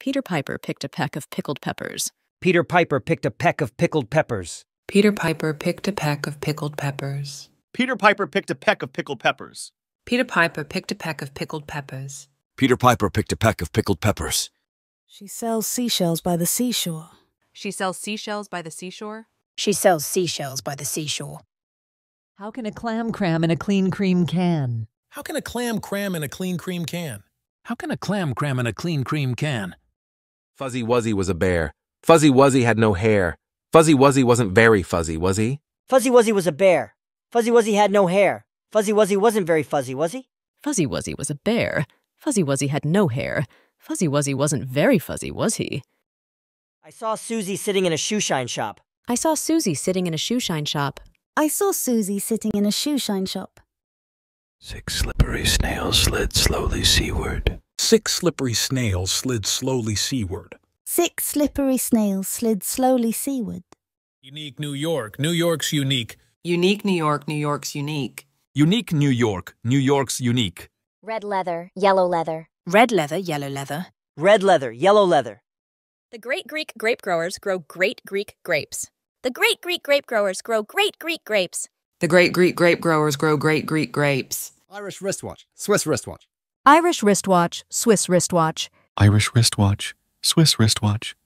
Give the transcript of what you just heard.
Peter Piper picked a peck of pickled peppers. Peter Piper picked a peck of pickled peppers. Peter Piper picked a peck of pickled peppers. Peter Piper picked a peck of pickled peppers. Peter Piper picked a peck of pickled peppers. Peter Piper picked a peck of pickled peppers. She sells seashells by the seashore. She sells seashells by the seashore. She sells seashells by the seashore. How can a clam cram in a clean cream can? How can a clam cram in a clean cream can? How can a clam cram in a clean cream can? Fuzzy Wuzzy was a bear. Fuzzy Wuzzy had no hair. Fuzzy Wuzzy wasn't very fuzzy, was he? Fuzzy Wuzzy was a bear. Fuzzy Wuzzy had no hair. Fuzzy Wuzzy wasn't very fuzzy, was he? Fuzzy Wuzzy was a bear. Fuzzy Wuzzy had no hair. Fuzzy Wuzzy wasn't very fuzzy, was he? I saw Susie sitting in a shoeshine shop. I saw Susie sitting in a shoeshine shop. I saw Susie sitting in a shoeshine shop. Six slippery snails slid slowly seaward. Six slippery snails slid slowly seaward. Six slippery snails slid slowly seaward. Unique New York. New York's unique. Unique New York, New York's unique. Unique New York. New York's unique. Red leather, yellow leather. Red leather, yellow leather. Red leather, yellow leather. The great Greek grape growers grow great Greek grapes. The great Greek grape growers grow great Greek grapes. The great Greek grape growers grow great Greek grapes. Irish wristwatch, Swiss wristwatch. Irish wristwatch, Swiss wristwatch. Irish wristwatch, Swiss wristwatch.